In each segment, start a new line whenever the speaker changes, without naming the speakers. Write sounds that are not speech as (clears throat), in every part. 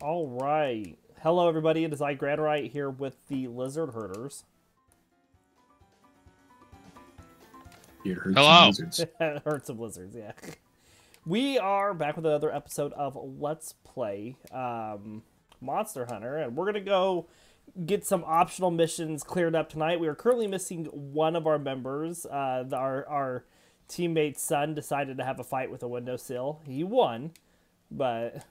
All right. Hello, everybody. It is I, Granorite, here with the Lizard Herders.
It hurts
Hello.
lizards. (laughs)
Hurts of Lizards, yeah. (laughs) We are back with another episode of Let's Play um, Monster Hunter, and we're going to go get some optional missions cleared up tonight. We are currently missing one of our members. Uh, our, our teammate's son decided to have a fight with a windowsill. He won, but,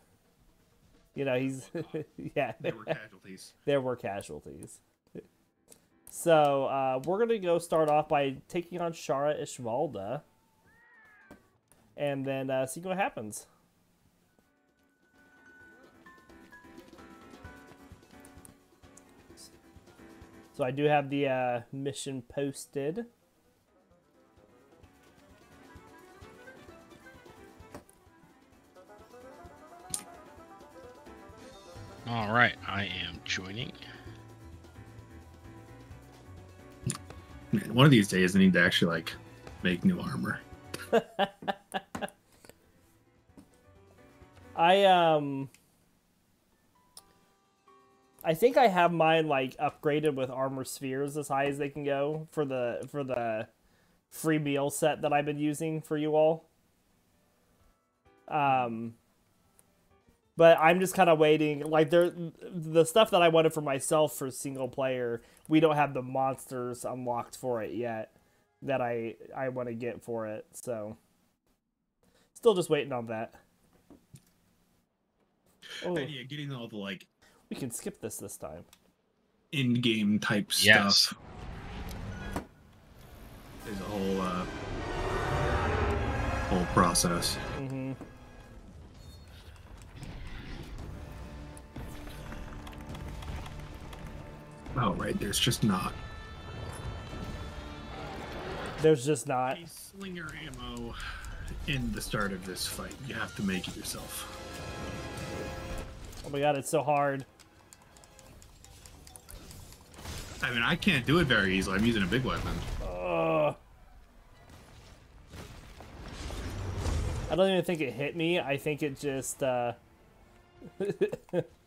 you know, he's, (laughs) yeah.
There were casualties. (laughs)
there were casualties. So uh, we're gonna go start off by taking on Shara Ishvalda, and then uh, see what happens. So I do have the uh, mission posted.
All right, I am joining.
Man, one of these days I need to actually like make new armor. (laughs)
I um I think I have mine like upgraded with armor spheres as high as they can go for the for the free meal set that I've been using for you all. Um but I'm just kind of waiting like there the stuff that I wanted for myself for single player, we don't have the monsters unlocked for it yet that I I want to get for it. So still just waiting on that. Oh,
And yeah, getting all the like
we can skip this this time.
in-game type
Yes.
stuff is a whole uh whole process.
hmm
Oh right, there's just not
There's just not.
a slinger ammo in the start of this fight. You have to make it yourself.
Oh my god, it's so hard.
I mean, I can't do it very easily. I'm using a big weapon.
Ugh. I don't even think it hit me. I think it just. uh... (laughs)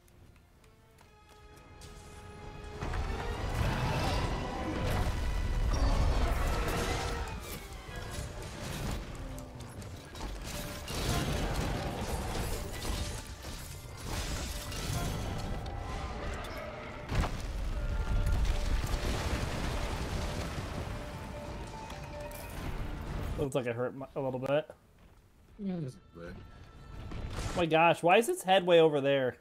Looks like it hurt a little bit.
But
Oh my gosh, why is its head way over there?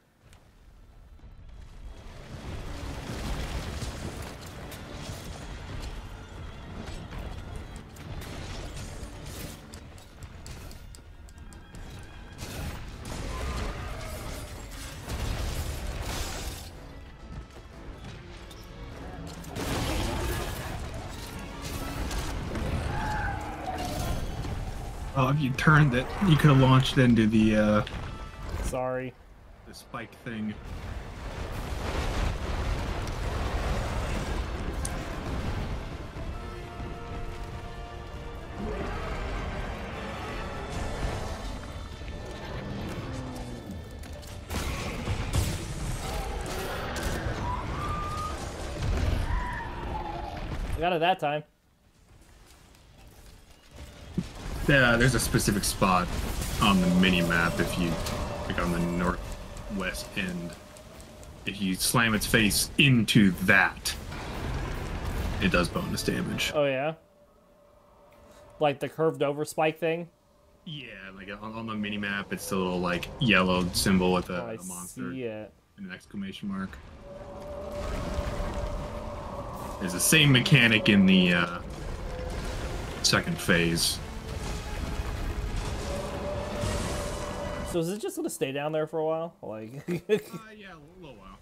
Oh, if you turned it, you could have launched into the uh
Sorry.
the spike thing.
I got it that time.
Yeah, there's a specific spot on the mini map if you like on the northwest end. If you slam its face into that, it does bonus damage.
Oh yeah. Like the curved over spike thing.
Yeah, like on, on the mini map, it's the little like yellow symbol with a,
Oh,
monster and an exclamation mark. There's the same mechanic in the uh, second phase.
So is it just gonna stay down there for a while? Like, (laughs)
Uh, yeah, a little while.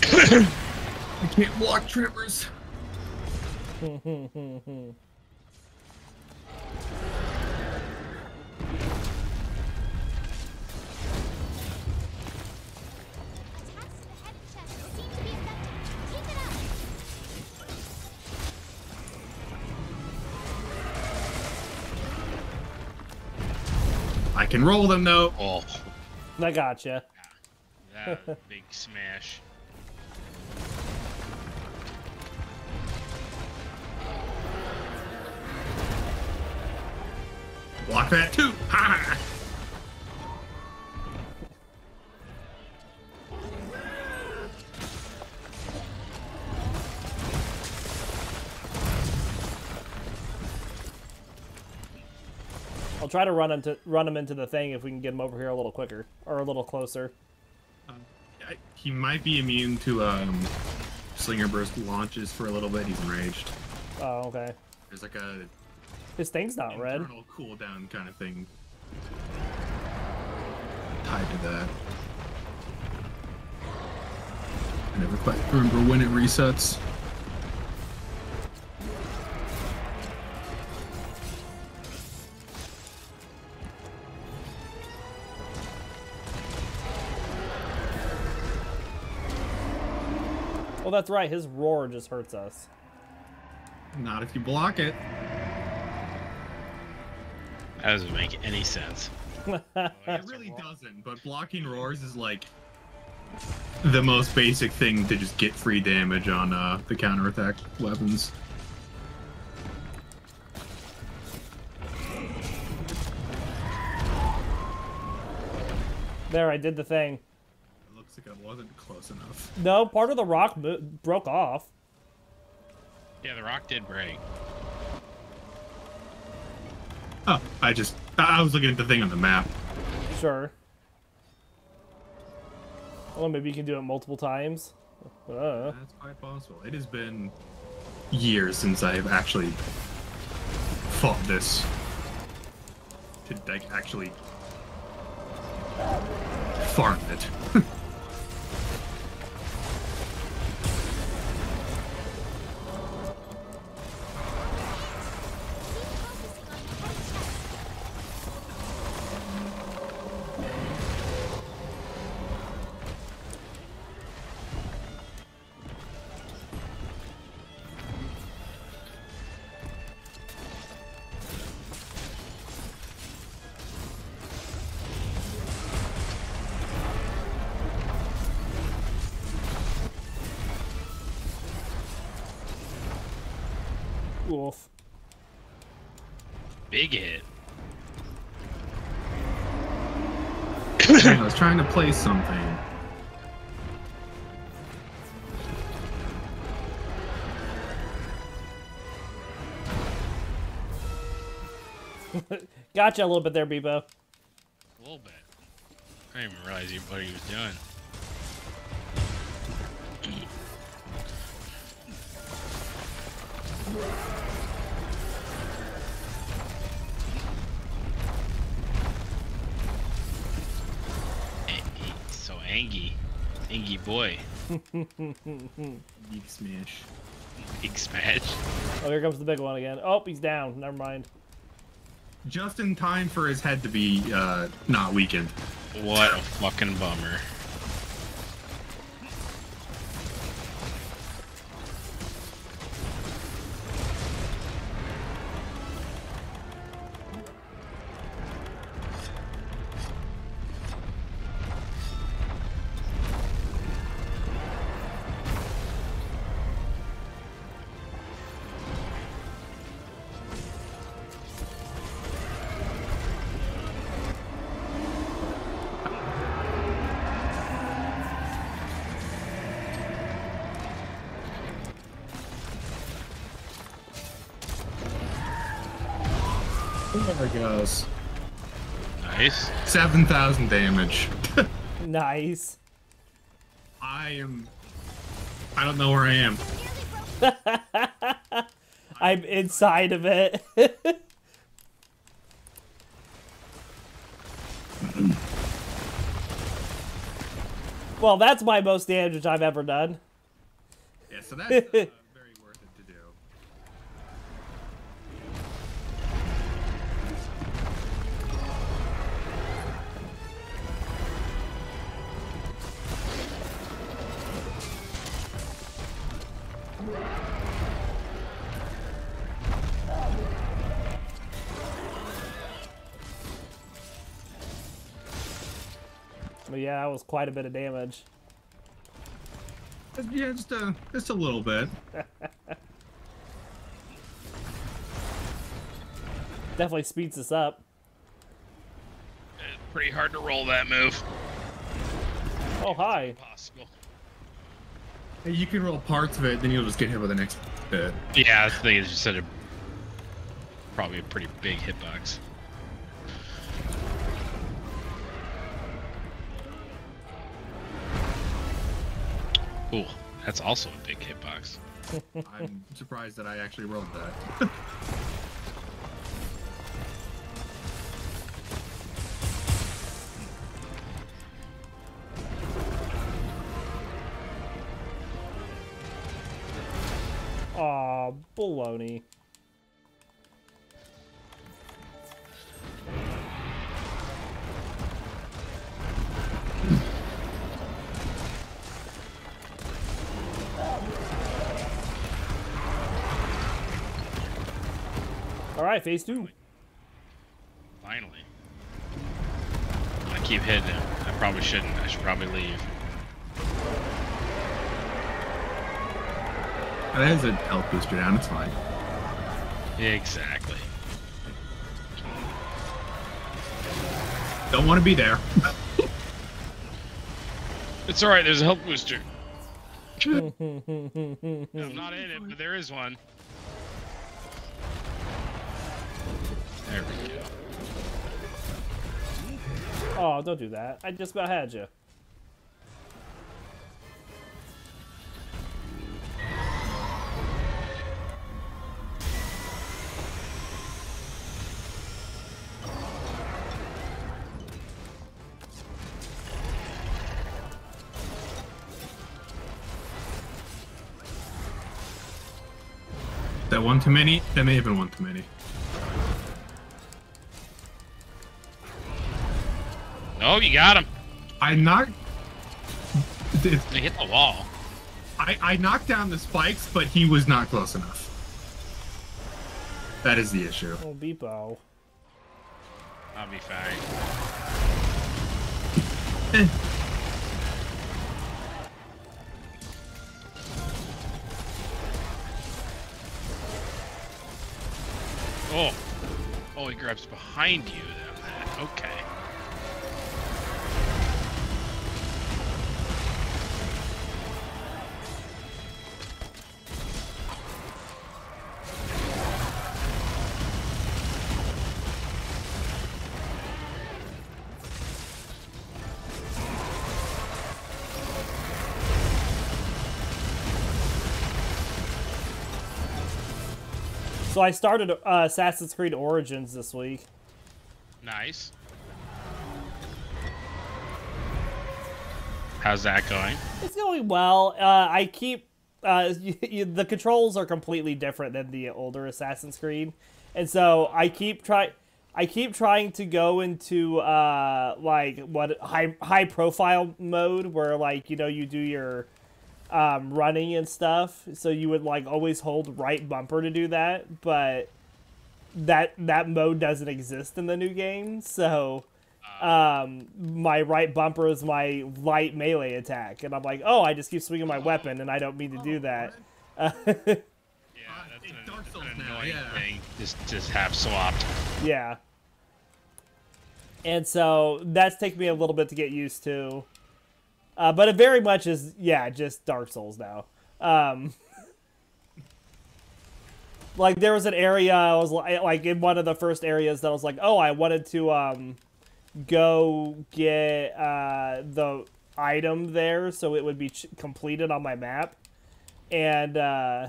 (coughs) I can't block trimmers. I can roll them though.
Oh.
I gotcha.
Yeah, big smash.
Block that too. Ha!
I'll try to run him to run him into the thing if we can get him over here a little quicker or a little closer.
I- He might be immune to um, Slinger Burst launches for a little bit. He's enraged.
Oh, okay.
There's like a
His thing's not red.
internal cooldown kind of thing tied to that. I never quite remember when it resets.
Oh, that's right. His roar just hurts us.
Not if you block it.
That doesn't make any sense.
It really doesn't, but blocking roars is like the most basic thing to just get free damage on uh, the counterattack weapons.
There, I did the thing.
It looks like I wasn't close enough.
No, part of the rock mo- broke off.
Yeah, the rock did break.
Oh, I just I was looking at the thing on the map.
Sure. Well, maybe you can do it multiple times. Uh,
That's quite possible. It has been years since I've actually fought this. To like actually farm it. (laughs)
oof.
Big hit.
I was trying to play something. (laughs)
Gotcha a little bit there, Beepo.
A little bit. I didn't even realize he, what he was doing. So angy. Angy boy.
Geek smash.
Big smash.
Oh, here comes the big one again. Oh, he's down. Never mind.
Just in time for his head to be uh, not weakened.
What a fucking bummer.
There it goes.
Nice.
7,000 damage.
Nice.
I am. I don't know where I am. (laughs)
I'm inside of it. (laughs) well, that's my most damage I've ever done.
Yeah, so that's uh, (laughs)
But yeah, that was quite a bit of damage.
Yeah, just a just a little bit. (laughs)
Definitely speeds us up.
It's pretty hard to roll that move.
Oh, hi.
Possible.
You can roll parts of it, then you'll just get hit with the next bit.
Yeah, I think it's just such a probably a pretty big hitbox. Ooh, that's also a big hitbox. (laughs)
I'm surprised that I actually rolled that.
Aw, baloney. Right, phase two.
Finally. I keep hitting him. I probably shouldn't. I should probably leave.
that is a health booster down, it's fine.
Exactly.
Don't want to be there. (laughs)
It's alright, there's a health booster. (laughs) I'm not in it, but there is one.
Oh, don't do that. I just about had you.
That one too many? That may have been one too many.
Oh, you got him.
I knocked.
They hit the wall.
I, I knocked down the spikes, but he was not close enough. That is the issue.
Oh, Beepo.
I'll be fine.
Eh.
Oh. Oh, he grabs behind you. then. Okay.
I started uh, Assassin's Creed Origins this week.
Nice. How's that going?
It's going well. Uh, I keep uh, (laughs) y y the controls are completely different than the older Assassin's Creed, and so I keep try I keep trying to go into uh, like what high high profile mode where like you know you do your um, running and stuff. So you would like always hold right bumper to do that, but that that mode doesn't exist in the new game. So um, my right bumper is my light melee attack, and I'm like, oh, I just keep swinging my weapon, and I don't mean to do that. (laughs)
Yeah, that's an, that's an annoying
yeah.
thing. Just, just have swapped.
Yeah. And so that's taken me a little bit to get used to. Uh, but it very much is, yeah, just Dark Souls now. Um, like there was an area I was like, like in one of the first areas that I was like, oh, I wanted to um, go get uh, the item there so it would be completed on my map, and uh,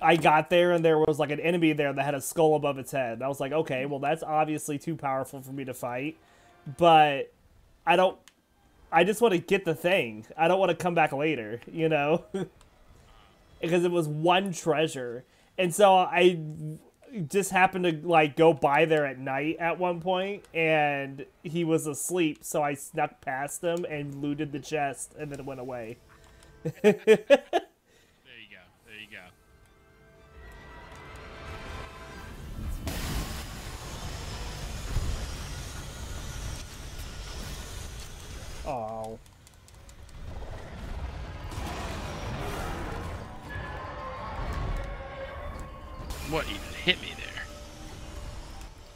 I got there and there was like an enemy there that had a skull above its head. I was like, okay, well that's obviously too powerful for me to fight, but I don't. I just want to get the thing. I don't want to come back later, you know, (laughs) because it was one treasure, and so I just happened to like go by there at night at one point, and he was asleep, so I snuck past him and looted the chest, and then went away. (laughs)
Oh. What even hit me there?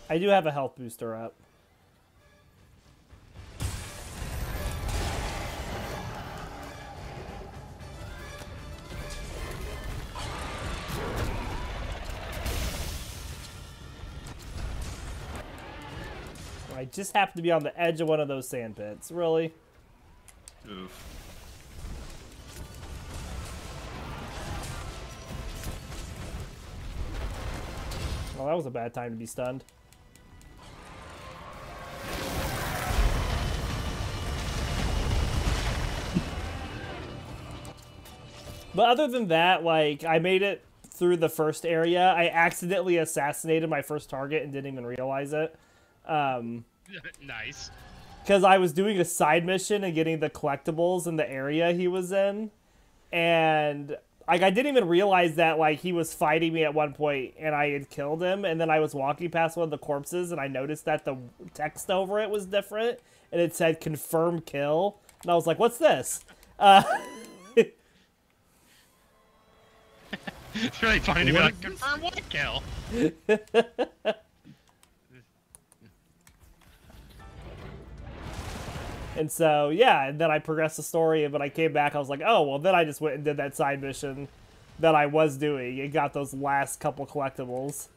I do have a health booster up. I just happened to be on the edge of one of those sand pits. Really?
Oof.
Well, that was a bad time to be stunned. But other than that, like, I made it through the first area. I accidentally assassinated my first target and didn't even realize it. Um, (laughs)
nice.
because I was doing a side mission and getting the collectibles in the area he was in, and like I didn't even realize that like he was fighting me at one point and I had killed him, and then I was walking past one of the corpses and I noticed that the text over it was different and it said confirm kill, and I was like, what's this? Uh, (laughs)
It's really funny to be like, confirm what kill? (laughs)
and so yeah, and then I progressed the story, and when I came back, I was like, oh well, then I just went and did that side mission that I was doing and got those last couple collectibles.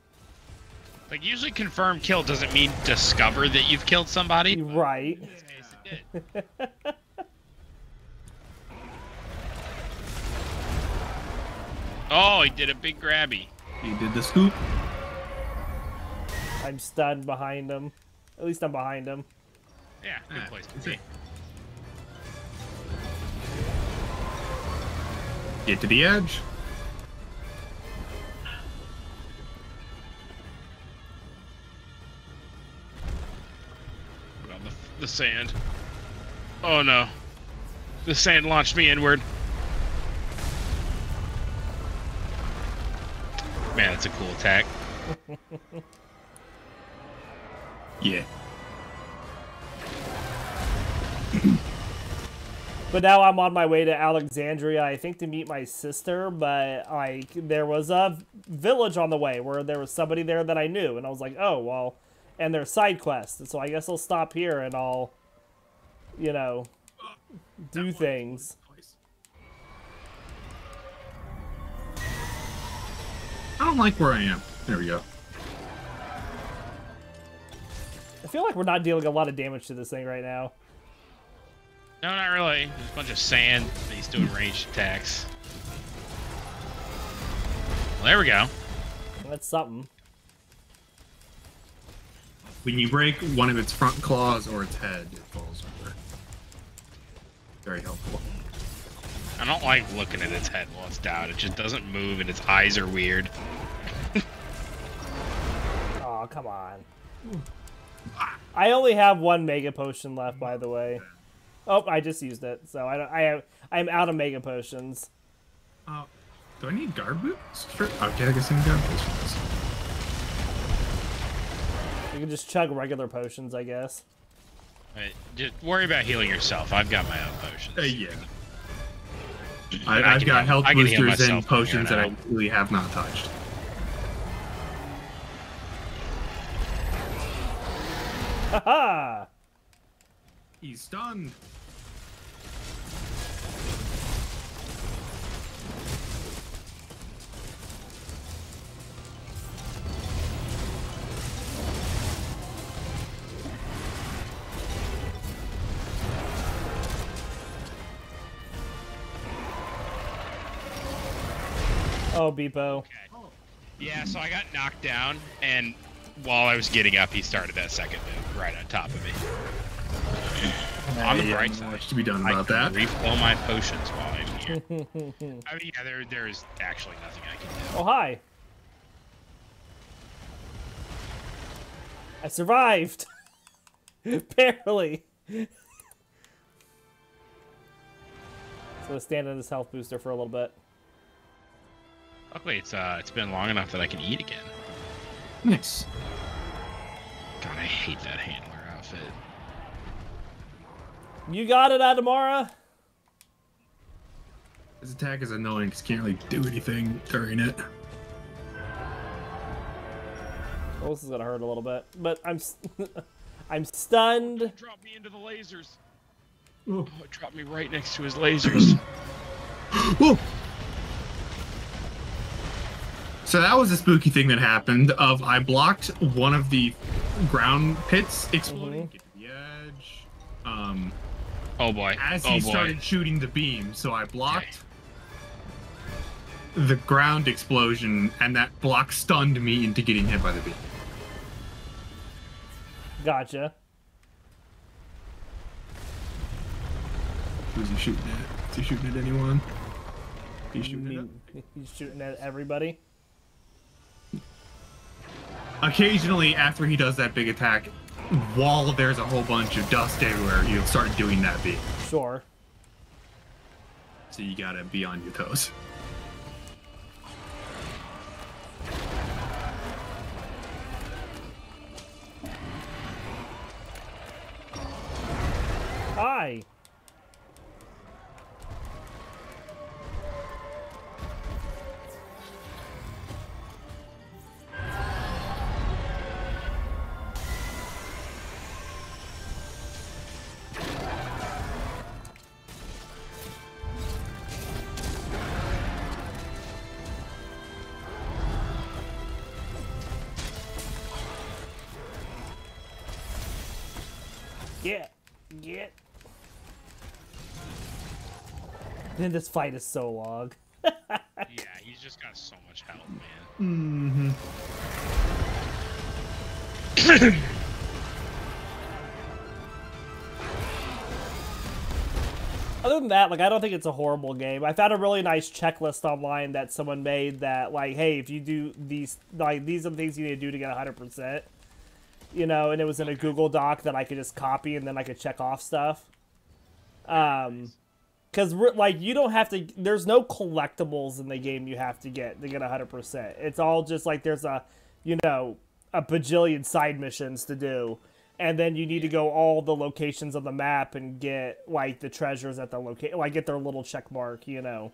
Like, usually confirm kill doesn't mean discover that you've killed somebody.
Right.
in this case, it did. (laughs) Oh, he did a big grabby.
He did the scoop.
I'm stunned behind him. At least I'm behind him.
Yeah, good
Ah,
place
is
to be.
Get to the edge.
Put on the, the sand. Oh no. The sand launched me inward. Man, that's a cool attack.
Yeah.
But now I'm on my way to Alexandria, I think to meet my sister, but like there was a village on the way where there was somebody there that I knew and I was like, "Oh, well, and there's side quests." And so I guess I'll stop here and I'll you know, do things.
I don't like where I am. There we go.
I feel like we're not dealing a lot of damage to this thing right now.
No, not really. There's a bunch of sand. and He's doing ranged attacks. Well, there we go.
That's something.
When you break one of its front claws or its head, it falls over. Very helpful.
I don't like looking at its head while it's down. It just doesn't move and its eyes are weird.
Oh, come on. I only have one mega potion left, by the way. Oh, I just used it, so I don't. I have. I'm out of mega potions.
Uh, do I need guard boots? For, okay, I guess I need guard boots.
You can just chug regular potions, I guess.
Right, just worry about healing yourself. I've got my own potions.
Uh, yeah.
I
I, I've
can
got
heal-
health
I
boosters and
myself from here
potions that I
now.
really have not touched.
Haha!
He's stunned.
Oh, Beepo.
Yeah, so I got knocked down, and while I was getting up, he started that second move right on top of me. On the
Yeah,
bright side,
much to be done about
can
that.
refill my potions while I'm here. (laughs) I mean, yeah, there, there's actually nothing I can do.
Oh, hi. I survived. (laughs) Barely. (laughs) so let's stand on this health booster for a little bit.
Luckily, it's uh, it's been long enough that I can eat again.
Nice.
God, I hate that handler outfit.
You got it, Adamara?
His attack is annoying because can't really do anything during it.
Well, this is gonna hurt a little bit, but I'm s- (laughs) I'm stunned.
Drop me into the lasers.
Oh.
Oh, it dropped me right next to his lasers. (gasps)
Whoa. So that was a spooky thing that happened. Of I blocked one of the ground pits exploding. Get to the edge. Um,
oh boy.
as
oh
he
boy.
started shooting the beam, so I blocked the ground explosion, and that block stunned me into getting hit by the beam.
Gotcha.
Who's he shooting at? Is he shooting at anyone? He's shooting at.
he's shooting at everybody?
Occasionally, after he does that big attack, while there's a whole bunch of dust everywhere, you'll start doing that beam.
Sure.
So you gotta be on your toes.
Hi. Then this fight is so long. (laughs)
Yeah, he's just got so much health, man.
Mm-hmm. (coughs)
Other than that, like I don't think it's a horrible game. I found a really nice checklist online that someone made that like, hey, if you do these like these are the things you need to do to get 100%. You know, and it was in a Google Doc that I could just copy and then I could check off stuff. Um cuz like you don't have to there's no collectibles in the game you have to get to get 100%. It's all just like there's a you know, a bajillion side missions to do and then you need to go all the locations on the map and get like the treasures at the location like get their little check mark you know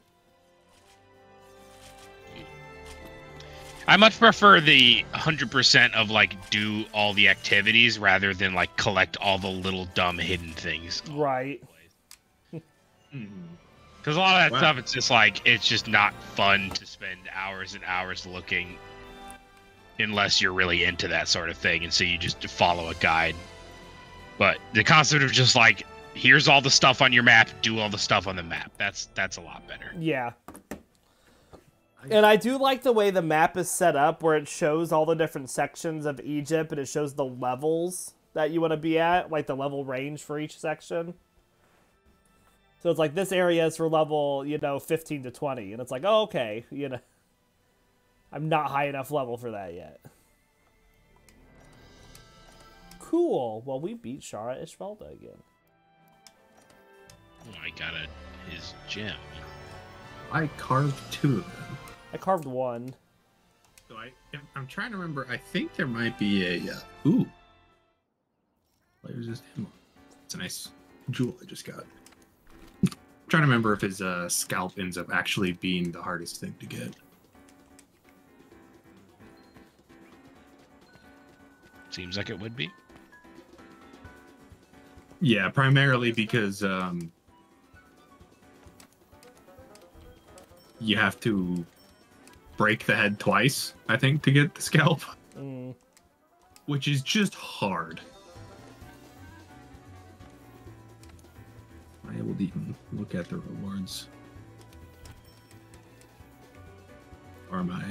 I much prefer the 100% of like do all the activities rather than like collect all the little dumb hidden things.
right
Because a lot of that
Wow.
stuff, it's just like it's just not fun to spend hours and hours looking, unless you're really into that sort of thing, and so you just follow a guide. But the concept of just like here's all the stuff on your map, do all the stuff on the map. That's that's a lot better.
yeah and i do like the way the map is set up where it shows all the different sections of egypt and it shows the levels that you want to be at like the level range for each section so it's like this area is for level you know 15 to 20 and it's like oh, okay you know i'm not high enough level for that yet cool well we beat shara ishvalda again
Oh, I got a, his gem.
I carved two of them.
i carved one
So I, I'm trying to remember. I think there might be a. Uh, ooh. Player's just ammo. It's a nice jewel I just got. Trying to remember if his uh, scalp ends up actually being the hardest thing to get.
Seems like it would be.
Yeah, primarily because um, you have to break the head twice, I think, to get the scalp,
mm.
which is just hard. Am I able to even look at the rewards? Or am I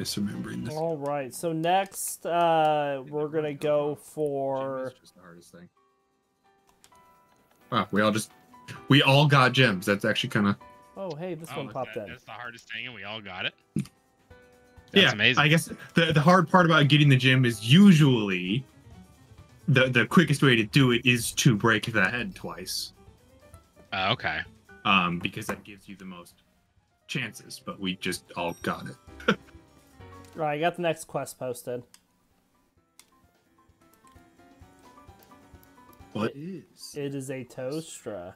misremembering this?
All right. So next, uh, we're gonna go for.
Gem just the hardest thing. Wow, we all just we all got gems. That's actually kind of
Oh, hey, this
Oh,
one popped
that-
in.
That's the hardest thing, and we all got it. (laughs)
yeah.
Amazing.
I guess the the hard part about getting the gem is usually the the quickest way to do it is to break the head twice,
Uh, okay.
um, because that gives you the most chances. But we just all got it.
Right, I got the next quest posted.
What is?
It is a Teostra.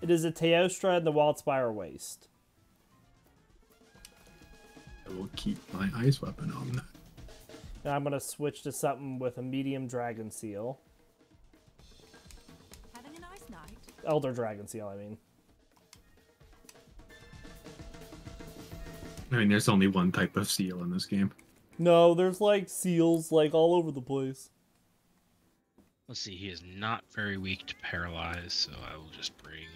It is a Teostra in the Wildspire Waste.
I will keep my ice weapon on that.
And I'm gonna switch to something with a medium dragon seal. Elder dragon seal, I mean.
I mean, there's only one type of seal in this game.
No, there's like seals like all over the place.
Let's see, he is not very weak to paralyze, so I will just bring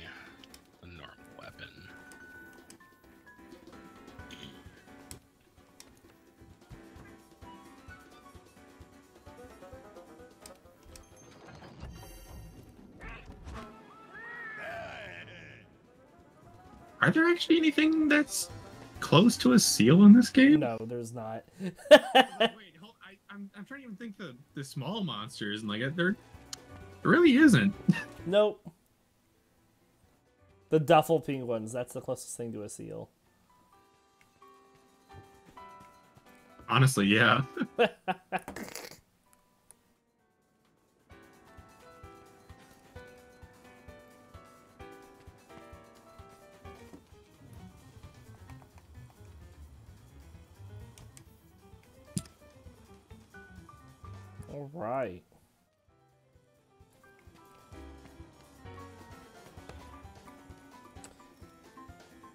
Are there actually anything that's close to a seal in this game?
No, there's not. (laughs)
Wait, hold, I, I'm, I'm trying to even think the the small monsters and like there, there really isn't. (laughs)
nope. The duffel penguins, that's the closest thing to a seal.
Honestly, yeah. (laughs)
right.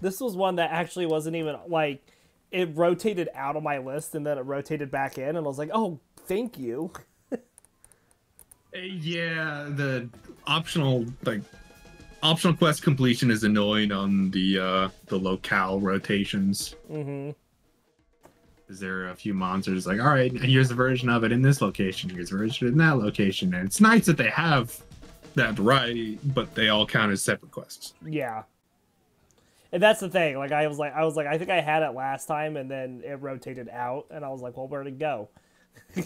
This was one that actually wasn't even like it rotated out of my list and then it rotated back in and I was like, "Oh, thank you."
Uh, Yeah, the optional like optional quest completion is annoying on the uh the locale rotations.
Mhm.
Is there a few monsters like, all right, here's a version of it in this location, here's a version in that location, and it's nice that they have that variety, but they all count as separate quests.
Yeah. And that's the thing. Like I was like I was like I think I had it last time and then it rotated out and I was like, "Well, where'd it go?" (laughs) oh,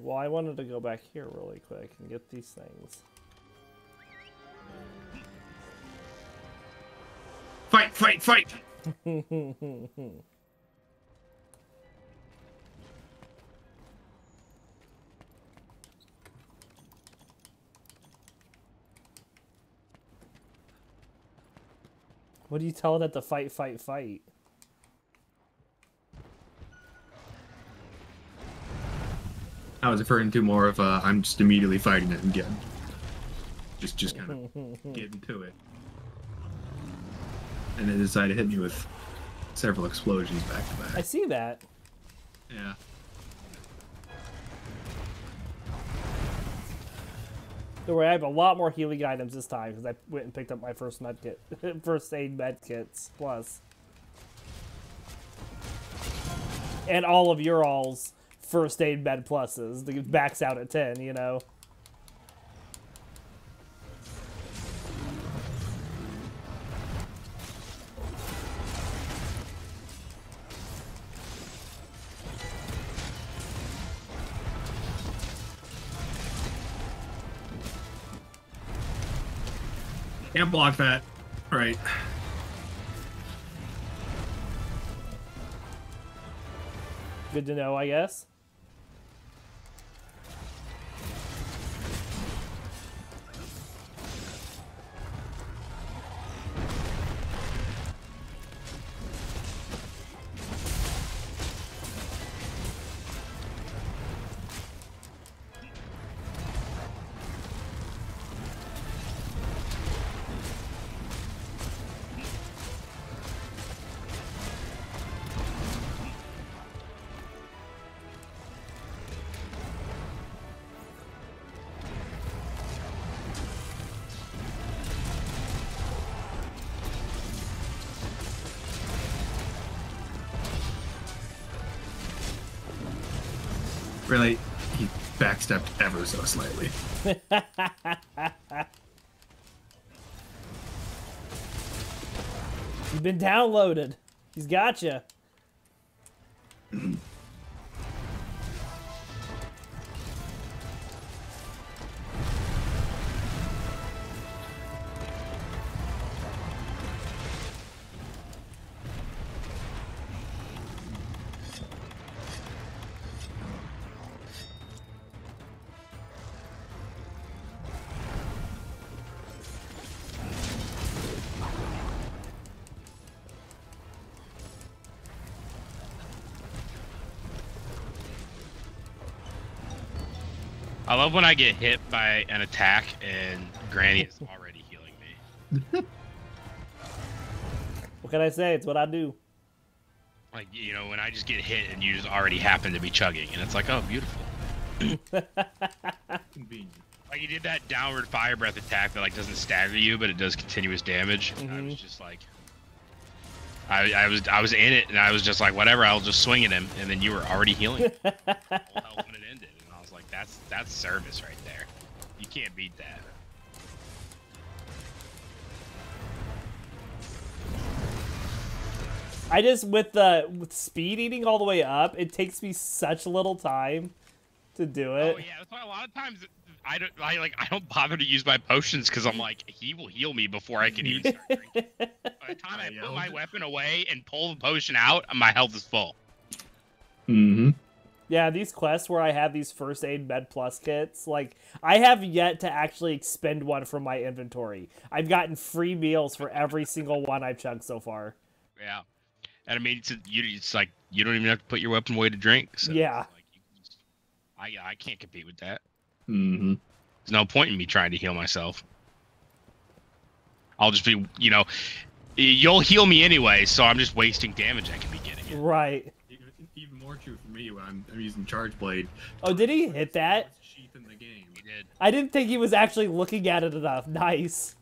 well, I wanted to go back here really quick and get these things.
Fight, fight, fight!
What do you tell that to fight, fight, fight?
I was referring to more of uh, I'm just immediately fighting it and getting just just kind of (laughs) getting to it. And it decided to hit me with several explosions back to back.
I see that.
Yeah.
Don't worry, I have a lot more healing items this time because I went and picked up my first med kit, (laughs) first aid med kits plus, and all of your all's first aid med pluses. The backs out at ten, you know.
Can't block that. Right.
Good to know, I guess.
Backstepped ever so slightly. (laughs)
You've been downloaded. He's got you.
I love when I get hit by an attack and Granny is (laughs) already healing me.
What can I say? It's what I do.
Like you know, when I just get hit and you just already happen to be chugging, and it's like, oh, beautiful. (laughs)
Convenient.
Like you did that downward fire breath attack that like doesn't stagger you, but it does continuous damage. And I was
Mhm.
just like, I, I was I was in it, and I was just like, whatever, I'll just swing at him, and then you were already healing. (laughs) Full health when it ended, that's that's service right there. You can't beat that.
I just with the with speed eating all the way up, it takes me such little time to do it.
Oh yeah, that's why a lot of times I don't I like I don't bother to use my potions because I'm like he will heal me before I can even start drinking. (laughs) By the time I
I
put my weapon away and pull the potion out, my health is full.
Mm-hmm.
Yeah, these quests where I have these first aid med plus kits, like I have yet to actually expend one from my inventory. I've gotten free meals for every single one I've chugged so far.
Yeah, and I mean it's you it's like you don't even have to put your weapon away to drink. So
Yeah.
like, just- I I can't compete with that.
Mm-hmm.
There's no point in me trying to heal myself. I'll just be you know, you'll heal me anyway, so I'm just wasting damage I can be getting.
Right.
Even, even more true for me when I'm, I'm using Charge Blade.
Oh, did he hit that?
Sheath in the game.
He did.
I didn't think he was actually looking at it enough. (laughs) Nice.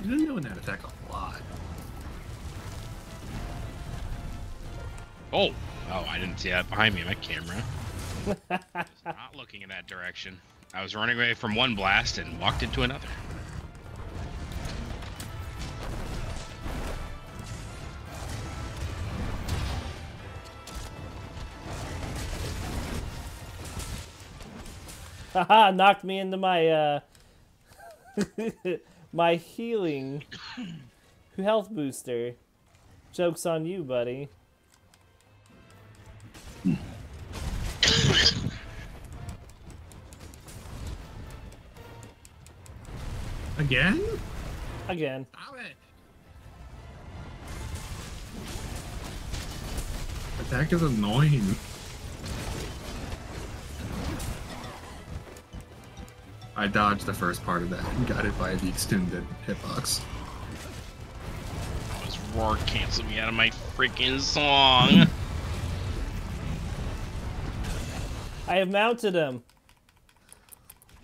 You've been doing that attack a lot.
Oh, oh, I didn't see that behind me my camera. I was not looking in that direction. I was running away from one blast and walked into another.
Haha, (laughs) knocked me into my uh (laughs) my healing (laughs) health booster. Joke's on you, buddy.
Again?
Again.
Stop it. Attack is annoying. I dodged the first part of that and got it by the extended hitbox.
That was roar canceling me out of my freaking song.
I have mounted him.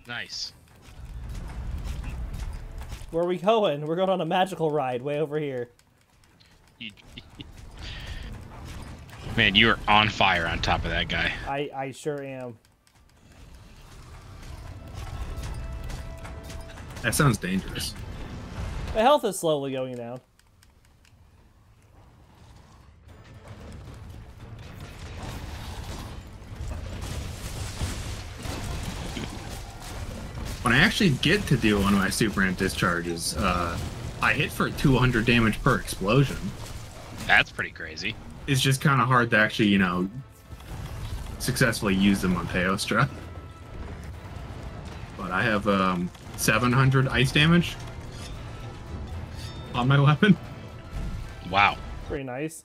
nice.
Where are we going? We're going on a magical ride way over here. (laughs)
Man, you are on fire on top of that guy.
I I sure am.
That sounds dangerous.
My health is slowly going down.
When I actually get to do one of my super amp discharges, uh, I hit for 200 damage per explosion.
That's pretty crazy.
It's just kind of hard to actually, you know, successfully use them on Teostra. But I have um, 700 ice damage on my (laughs) weapon.
Wow.
Pretty nice.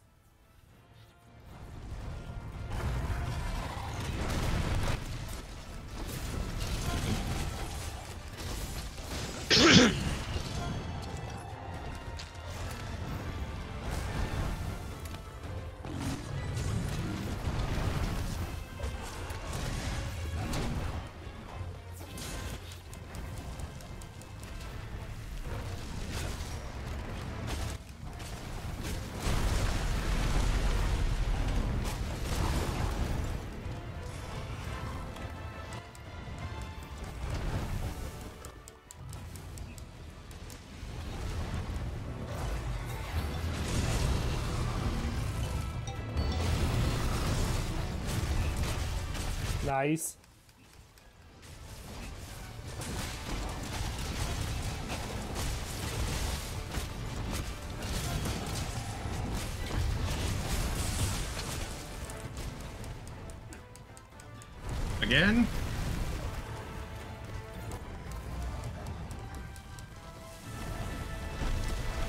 Nice.
Again?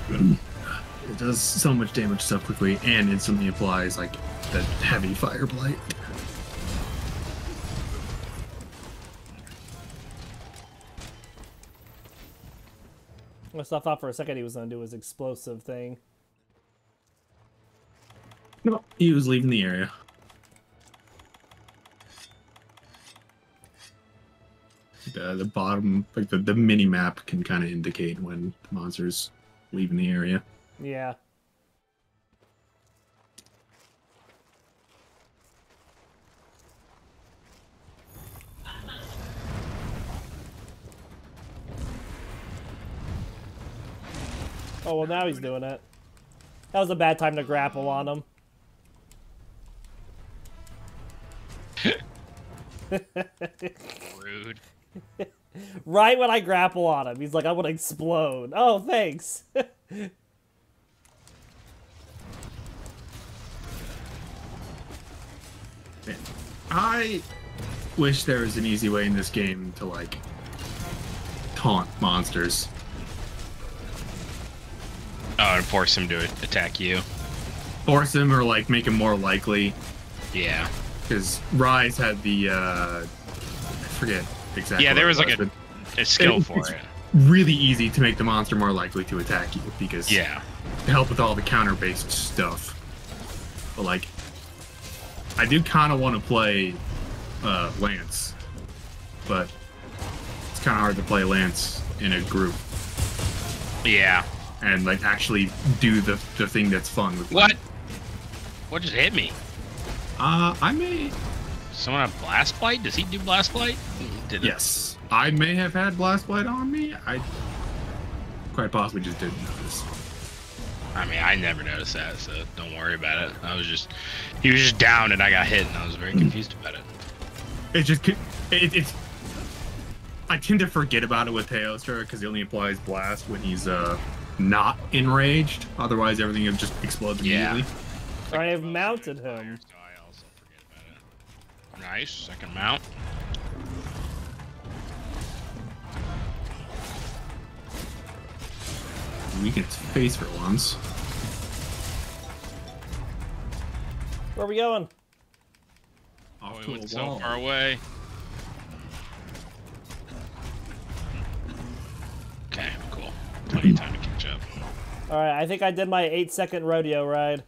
it does so much damage so quickly and instantly applies like the heavy fire blight.
I thought for a second he was gonna do his explosive thing.
No, he was leaving the area. The, the bottom, like the, the mini map, can kind of indicate when the monsters leaving the area.
Yeah. Oh, well, now he's doing it. That was a bad time to grapple on him.
Rude. (laughs)
Right when I grapple on him, he's like, I want to explode. Oh, thanks. (laughs)
I wish there was an easy way in this game to like taunt monsters.
Oh, and force him to attack you.
Force them or like make them more likely.
Yeah.
Because Rise had the uh I forget exactly.
Yeah, there
it
was like a, a skill
it-
for
it's
it.
Really easy to make the monster more likely to attack you because
Yeah.
to help with all the counter based stuff. But like I do kinda wanna play uh Lance. But it's kinda hard to play Lance in a group
Yeah.
And like actually do the the thing that's fun with
What? What just hit me?
Uh I may
Someone have blast blight? Does he do blast blight? Did it?
yes. I may have had blast blight on me. I quite possibly just didn't notice.
I mean, I never noticed that, so don't worry about it. I was just, he was just down and I got hit, and I was very confused about it.
It just it, it's I tend to forget about it with Teostra because he only applies blast when he's uh not enraged. Otherwise, everything would just explodes
Yeah.
immediately.
I've mounted him.
So I also forget about it. Nice, second mount.
We can its face for once.
Where are we going?
Oh,
Off
we went so far away. Okay, cool. Plenty of time to catch up.
Alright, I think I did my eight second rodeo ride.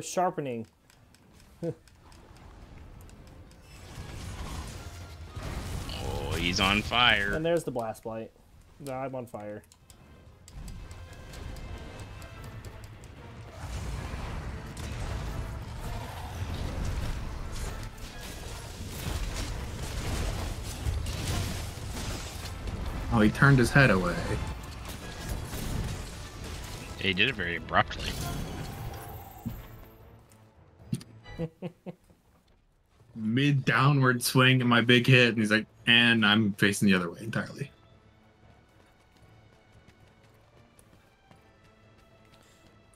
I sharpening.
Oh, he's on fire.
And there's the blast blight. No, I'm on fire.
Oh, he turned his head away.
He did it very abruptly.
Mid downward swing and my big hit, and he's like, and I'm facing the other way entirely.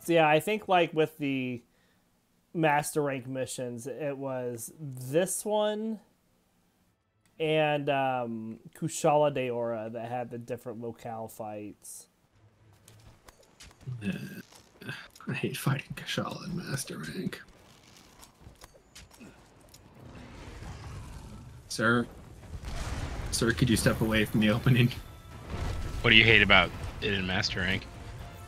So yeah, I think like with the master rank missions, it was this one and um, Kushala Daora that had the different locale fights.
I hate fighting Kushala in Master Rank. Sir, sir, could you step away from the opening?
What do you hate about it in Master Rank?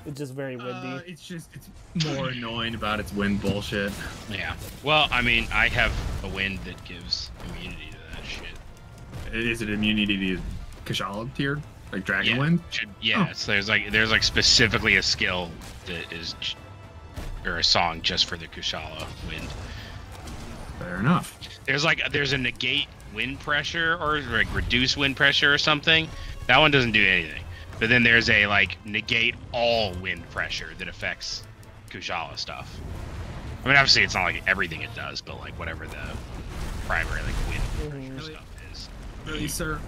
It's just very windy.
Uh, it's just it's more annoying about its wind bullshit.
Yeah. Well, I mean, I have a wind that gives immunity to that shit.
Is it immunity to Kushala tier, like Dragon
yeah.
Wind?
Should, yeah.
Oh.
So there's like there's like specifically a skill that is, or a song just for the Kushala wind.
Fair enough.
There's like there's a negate wind pressure or like reduce wind pressure or something. That one doesn't do anything. But then there's a like negate all wind pressure that affects Kushala stuff. I mean, obviously it's not like everything it does, but like whatever the primary like wind mm-hmm. pressure
Really?
stuff is.
Really, sir?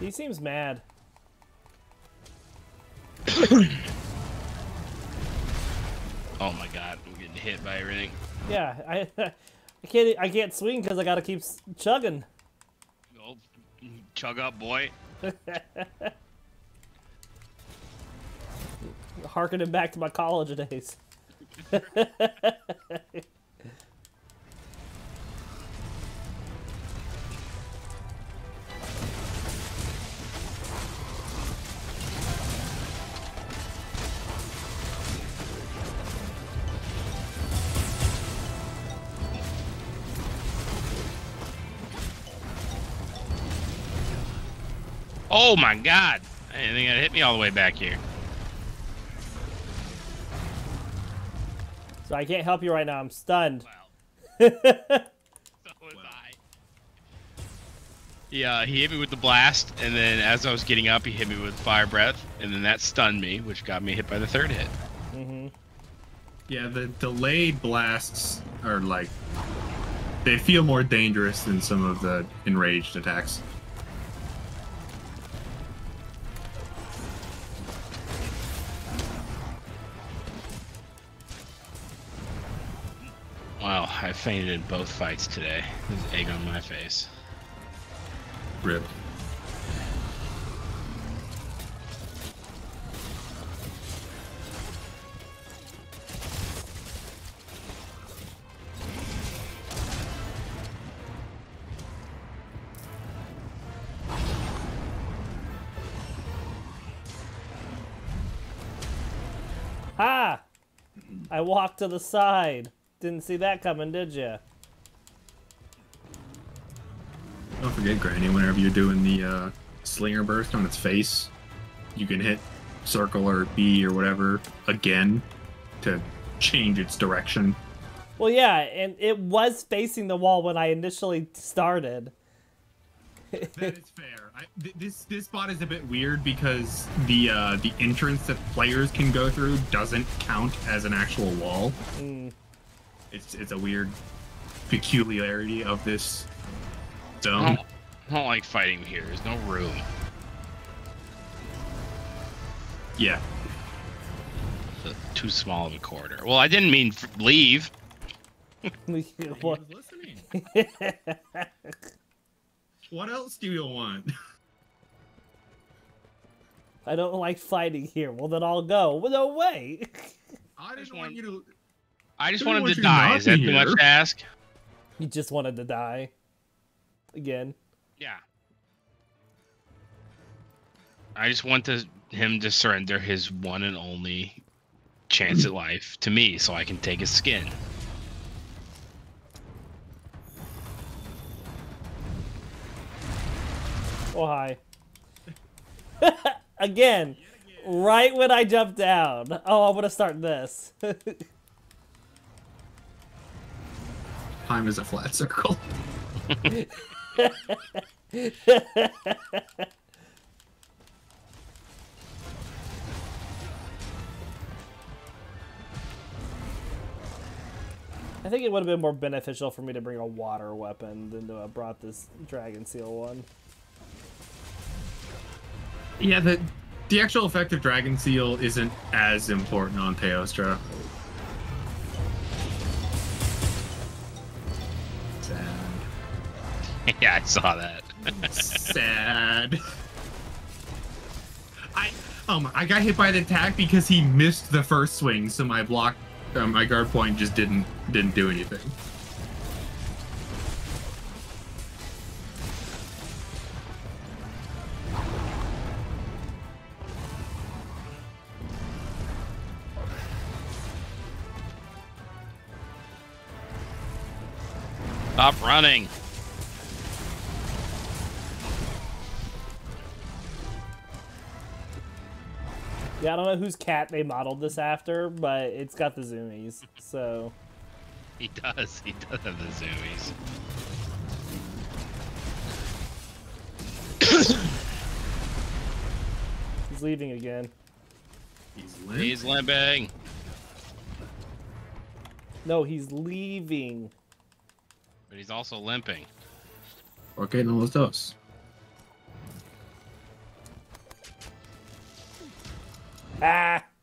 He seems mad. (coughs)
Oh my god, I'm getting hit by everything.
Yeah, I (laughs) I can't I can't swing because I gotta keep chugging.
Oh, chug up, boy. (laughs)
Harkening back to my college days. (laughs)
Oh my god! I didn't think it hit me all the way back here.
So I can't help you right now. I'm stunned.
Wow. (laughs) so was I. Yeah, he hit me with the blast, and then as I was getting up, he hit me with fire breath, and then that stunned me, which got me hit by the third hit.
hmm
Yeah, the delayed blasts are like they feel more dangerous than some of the enraged attacks.
I fainted in both fights today. There's egg on my face.
Rip.
Ha! I walked to the side. Didn't see that coming, did you?
Don't forget, Granny, whenever you're doing the uh, slinger burst on its face, you can hit circle or B or whatever again to change its direction.
Well, yeah, and it was facing the wall when I initially started.
that is fair. I, th- this this spot is a bit weird because the uh, the entrance that players can go through doesn't count as an actual wall.
Mm.
It's it's a weird peculiarity of this
I don't, I don't like fighting here. There's no room.
Yeah,
It's too small of a corridor. Well, I didn't mean f- leave. (laughs)
What?
listening. (laughs) what else do you want?
I don't like fighting here. Well, then I'll go. Well, no way.
I
Just
didn't want
want-
you to.
I just wanted
want
to
to
die. Is that too much to ask?
he just wanted to die. Again.
Yeah. I just want to, him to surrender his one and only chance at life to me so I can take his skin.
Oh, hi. (laughs) Again. Right when I jump down. Oh, I'm gonna start this. (laughs)
Time is a flat circle.
I think it would have been more beneficial for me to bring a water weapon than to have brought this Dragon Seal one.
Yeah, the the actual effect of Dragon Seal isn't as important on Teostra. (laughs)
yeah, I saw that.
Sad. (laughs) I um I got hit by the attack because he missed the first swing, so my block, uh, my guard point just didn't didn't do anything.
Stop running.
Yeah, I don't know whose cat they modeled this after, but it's got the zoomies, so.
He does. He does have the zoomies. (coughs)
He's leaving again.
He's limping.
He's limping.
No, he's leaving.
But he's also limping.
Okay, no los dos.
Ah! (laughs)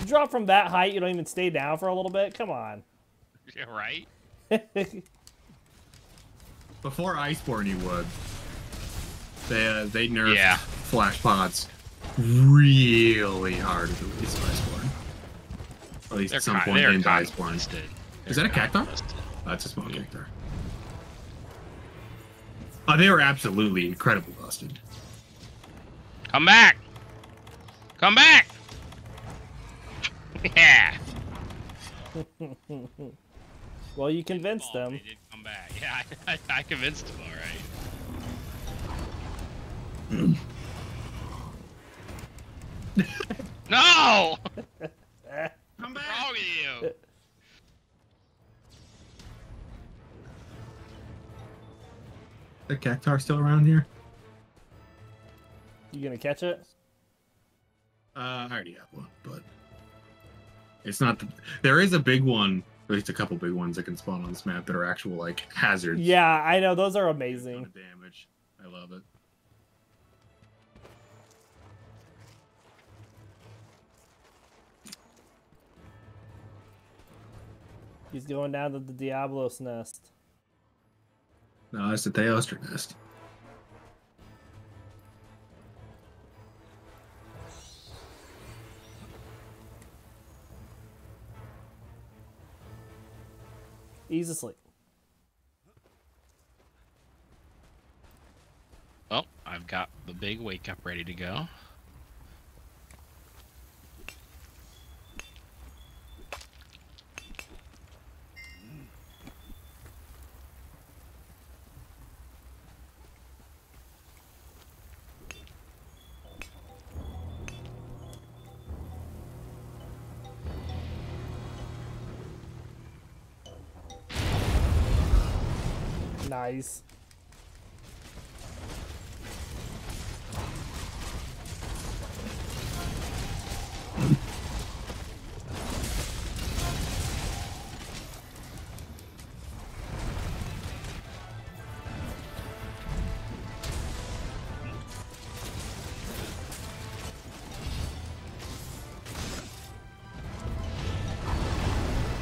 You drop from that height, you don't even stay down for a little bit? Come on. (laughs)
Yeah, right? (laughs)
Before Iceborne, you would. They uh, they nerfed
Yeah.
flash pods really hard at the release of Iceborne. At least
They're
at some
kind,
point in Iceborne.
busted.
Is that a
kind of
cactuar? That's a small character. Oh, they were absolutely incredibly busted.
Come back! Come back! (laughs) yeah! (laughs)
well, you convinced them.
They did come back. (laughs) Yeah, I, I convinced them. alright. (clears throat) no!
Come
What's wrong with you?
The cactuar still around here?
You gonna catch it?
Uh, I already have one, but it's not. The, there is a big one, at least a couple big ones that can spawn on this map that are actual like hazards.
Yeah, I know. Those are amazing.
damage. I love it.
He's going down to the Diablos nest.
No, it's the Teostra nest.
He's asleep.
Well, I've got the big wake up ready to go.
Nice.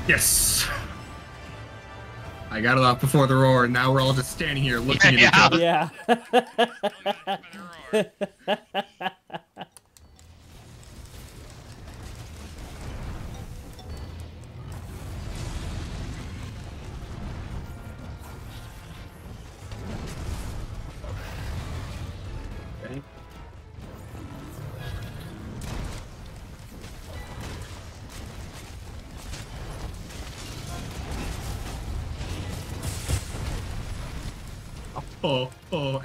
Yes. I got it off before the roar, and now we're all just standing here looking
Yeah,
at each
yeah.
other.
Yeah. (laughs) (laughs)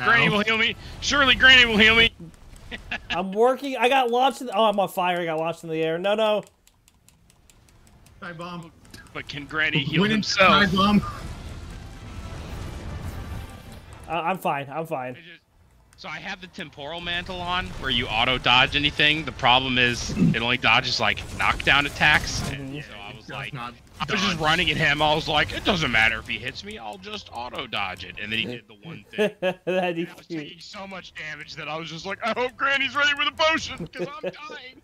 Granny will heal me. Surely Granny will heal me. (laughs)
I'm working. I got launched. In, oh, I'm on fire. I got launched in the air. No, no.
Time bomb.
But can Granny heal
Winning
himself?
time bomb.
Uh, I'm fine. I'm fine.
I just- So I have the temporal mantle on, where you auto dodge anything. The problem is it only dodges like knockdown attacks. And
Mhm.
so I was like, I was just running at him. I was like, it doesn't matter if he hits me. I'll just auto dodge it. And then he did the one thing. (laughs)
that is
I was
cute.
taking so much damage that I was just like, I hope Granny's ready with a potion because I'm (laughs) dying.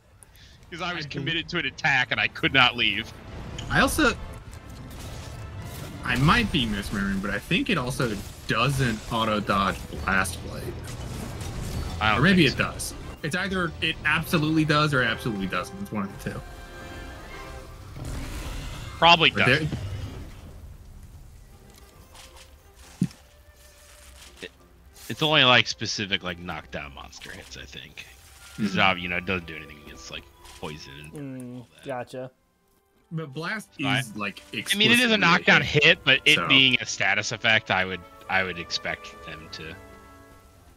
Because I was committed to an attack and I could not leave.
I also, I might be misremembering, but I think it also doesn't auto dodge blast blight,
I
or
don't
maybe it
so.
does. It's either it absolutely does or absolutely doesn't. It's one of the two.
Probably
But
does.
there-
It's only like specific like knockdown monster hits, I think. Because
Mhm.
you know it doesn't do anything against like poison. And
Mm,
all that.
gotcha.
But blast is
I-
like.
I mean, it is a knockdown
hit.
hit, but it
so-
being a status effect, I would I would expect them to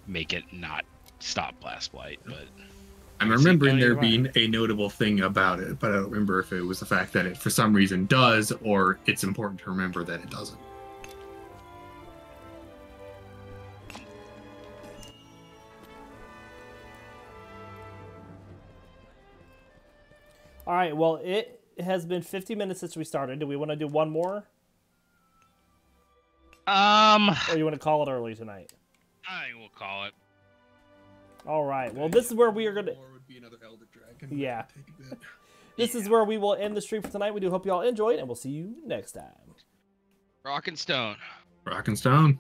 make it not stop Blast Blight, but.
I'm remembering there being a notable thing about it, but I don't remember if it was the fact that it, for some reason, does, or it's important to remember that it doesn't.
All right. Well, it has been 50 minutes since we started. Do we want to do one more?
Um.
Or you want to call it early tonight?
I will call it.
All right. Well, this is where we are gonna.
Or would be another Elder Dragon.
Yeah.
Take a. (laughs)
This is where we will end the stream for tonight. We do hope you all enjoyed, and we'll see you next time.
Rock and Stone.
Rock and Stone.